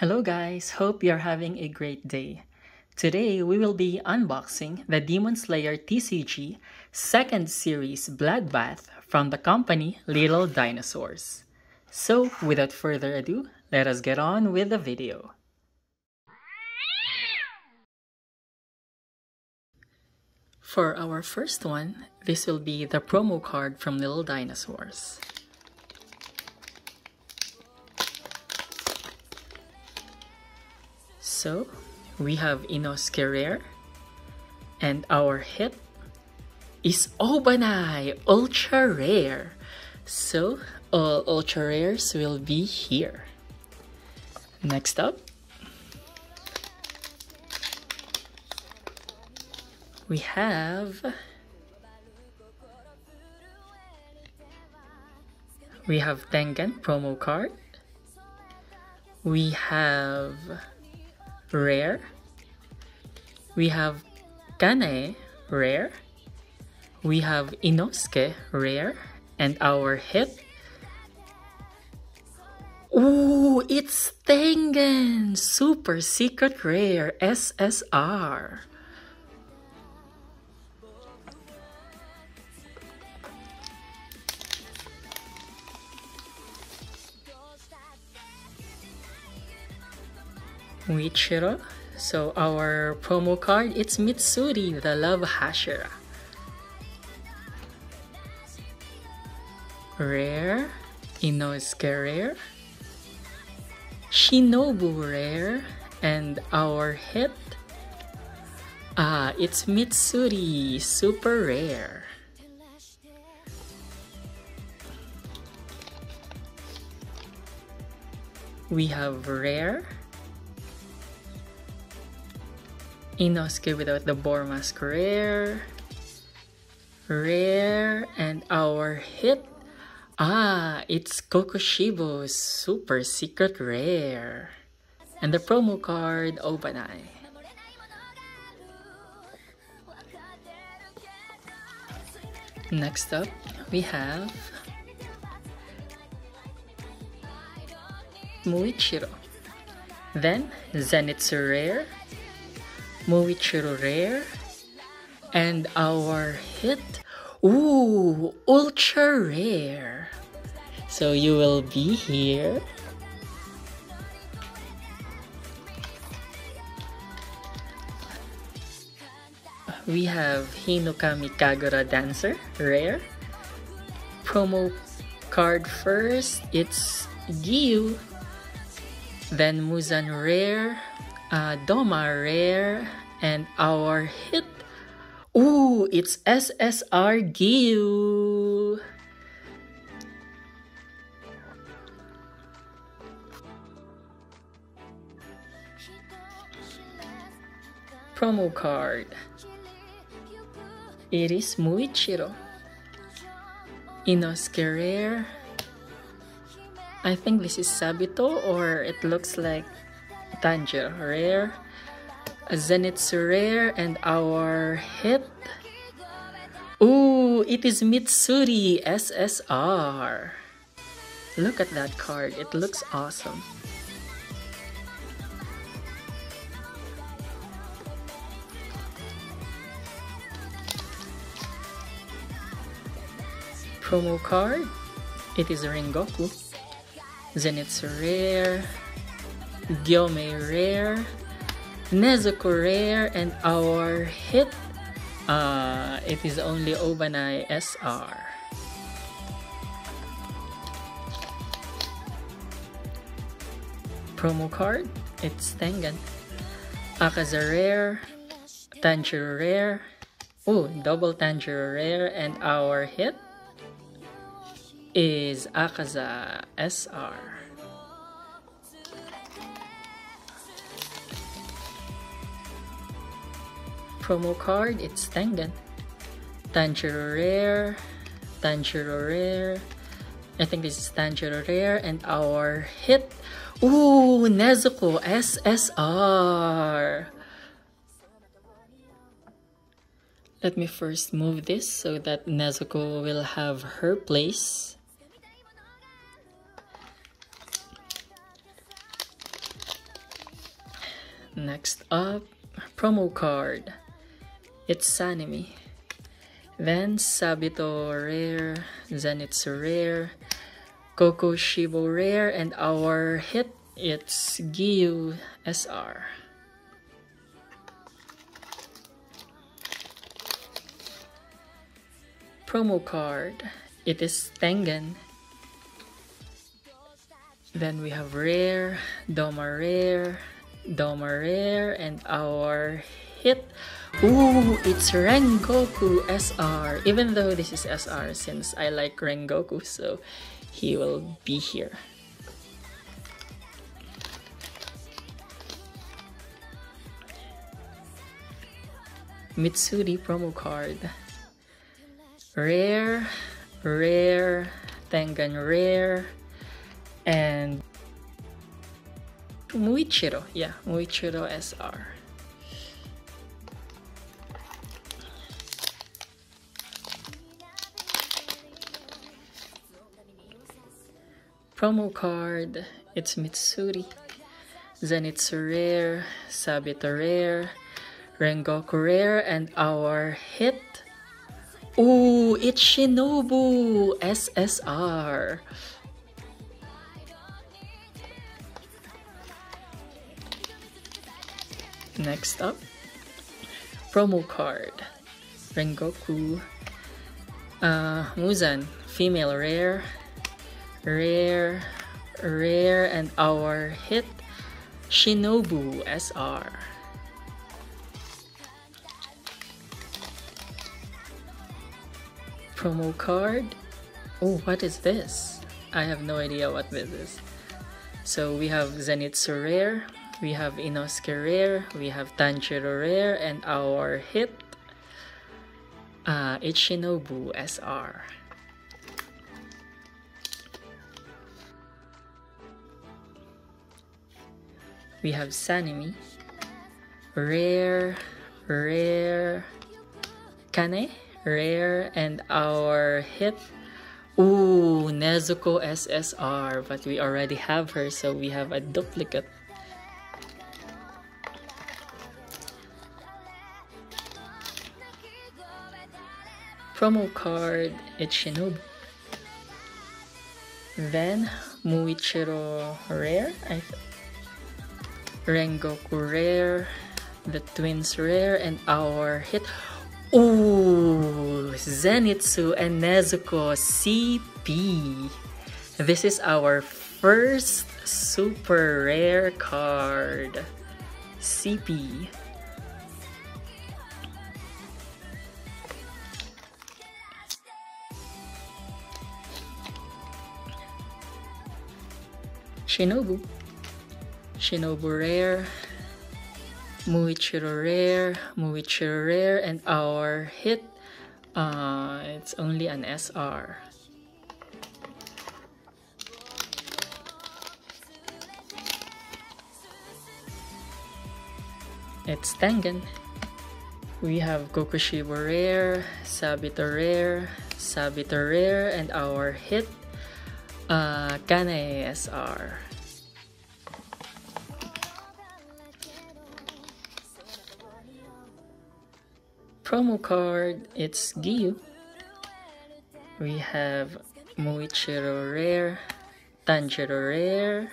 Hello guys, hope you're having a great day. Today we will be unboxing the Demon Slayer TCG second series Bloodbath from the company Little Dinosaurs. So without further ado, let us get on with the video. For our first one, this will be the promo card from Little Dinosaurs. So, we have Inosuke Rare, and our hit is Obanai Ultra Rare. So, all Ultra Rares will be here. Next up, we have we have Tengen promo card we have rare we have Kanae rare we have Inosuke rare and our hit Ooh, it's Tengen! Super Secret Rare SSR. Muichiro. So our promo card, it's Mitsuri, the Love Hashira. Rare, Inosuke Rare, Shinobu Rare, and our hit, ah, it's Mitsuri, Super Rare. We have Rare, Inosuke without the Boar Mask Rare. Rare. And our hit. Ah, it's Kokushibo's Super Secret Rare. And the promo card, Obanai. Next up, we have Muichiro. Then, Zenitsu Rare, Muichiro Rare, and our hit, ooh, Ultra Rare. So you will be here. We have Hinokami Kagura Dancer, Rare. Promo card first, it's Giyu. Then Muzan Rare, uh, Doma Rare, and our hit. Ooh, it's SSR Giyu. Promo card. It is Muichiro. Inosuke Rare. I think this is Sabito or it looks like Tanjiro rare, Zenitsu rare, and our hit. Ooh, it is Mitsuri SSR. Look at that card, it looks awesome. Promo card, it is Rengoku. Zenitsu rare, Gyomei Rare, Nezuko Rare, and our hit, uh, it is only Obanai SR. Promo card, it's Tengen. Akaza Rare, Tanjiro Rare, oh, double Tanjiro Rare, and our hit is Akaza SR. promo card, it's Tengen. Tanjiro Rare, Tanjiro Rare, I think this is Tanjiro Rare, and our hit, ooh, Nezuko SSR. Let me first move this so that Nezuko will have her place. Next up, promo card. It's Sanemi. Then Sabito rare, Zenitsu rare, Coco Kokushibo rare, and our hit it's Giyu SR. Promo card. It is Tengen. Then we have rare, Doma rare, Doma rare, and our hit. Ooh, it's Rengoku SR. Even though this is SR, since I like Rengoku, so he will be here. Mitsuri promo card. Rare, rare, Tengen rare, and Muichiro. Yeah, Muichiro SR. Promo card, it's Mitsuri. Zenitsu Rare, Sabito Rare, Rengoku Rare, and our hit. Ooh, it's Shinobu SSR. Next up, promo card. Rengoku. Uh, Muzan, female rare, rare, rare, and our hit, Shinobu SR. promo card. Oh, what is this? I have no idea what this is. So we have Zenitsu Rare, we have Inosuke Rare, we have Tanjiro Rare, and our hit, uh, Ichinobu SR. We have Sanemi, Rare, Rare, Kanae, rare and our hit Ooh, Nezuko SSR, but we already have her, so we have a duplicate. Promo card, it's. Then, Muichiro Rare, I Rengoku Rare, the Twins Rare, and our hit. Ooh, Zenitsu and Nezuko CP. This is our first super rare card. CP. Shinobu. Shinobu rare. Muichiro Rare, Muichiro Rare, and our hit, uh, it's only an SR. It's Tengen. We have Kokushibo Rare, Sabito Rare, Sabito Rare, and our hit, uh, Kanae SR. promo card, it's Giyu. We have Muichiro Rare, Tanjiro Rare,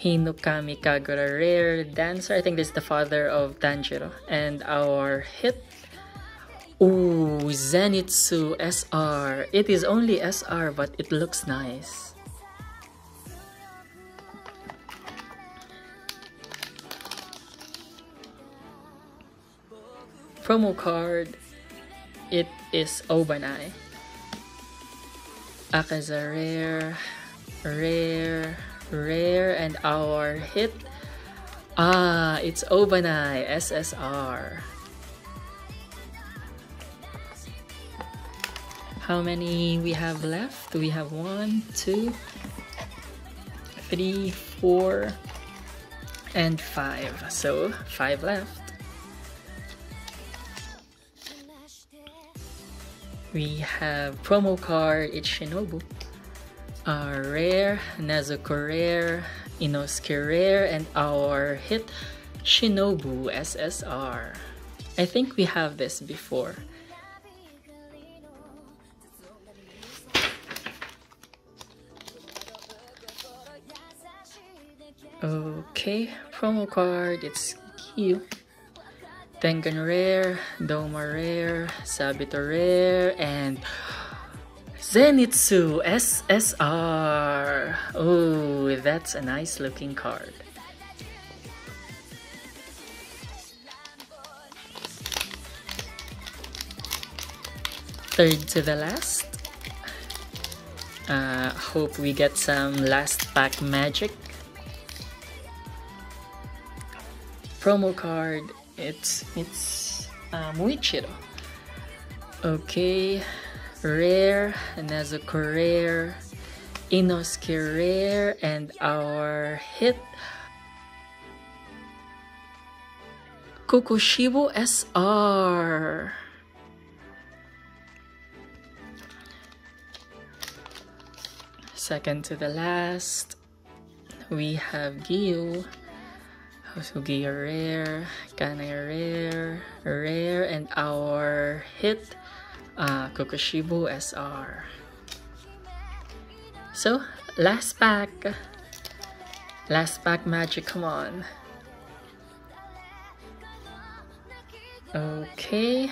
Hinokami Kagura Rare, Dancer, I think this is the father of Tanjiro, and our hit, Ooh, Zenitsu SR. It is only SR, but it looks nice. Promo card, it is Obanai. a rare, rare, rare, and our hit. Ah, it's Obanai SSR. How many we have left? We have one, two, three, four, and five. So five left. We have promo card, it's Shinobu. Uh, rare, Nezuko Rare, Inosuke Rare, and our hit Shinobu SSR. I think we have this before. Okay, promo card, it's cute. Tengen Rare, Doma Rare, Sabito Rare, and Zenitsu SSR. Oh, that's a nice looking card. Third to the last. Uh, hope we get some last pack magic. promo card. It's it's uh, chido. Okay, rare, Nezuko rare, Inosuke rare, and our hit Kokushibo SR. Second to the last, we have Giyu. Hosugi rare, Kanae rare, rare, and our hit, uh, Kokushibo SR. So, last pack. Last pack magic, come on. Okay,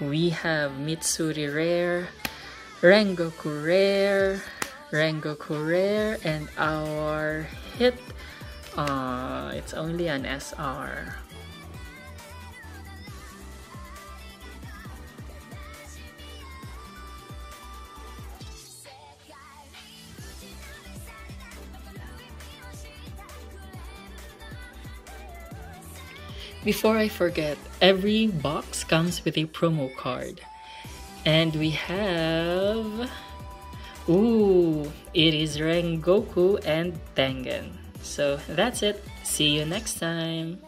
we have Mitsuri rare, Rengoku rare, Rengoku rare, and our hit uh, it's only an SR. Before I forget, every box comes with a promo card. And we have... Ooh, it is Rengoku and Tengen. So that's it. See you next time.